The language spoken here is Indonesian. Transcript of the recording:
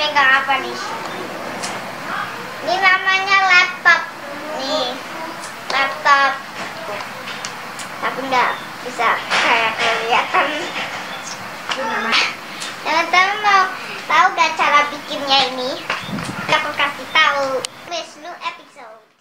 megang apa nih? Ini namanya laptop. Nih, laptop. Tapi nggak bisa kayak kelihatan. Teman-teman mau tahu gak cara bikinnya ini? Aku kasih tahu. new episode.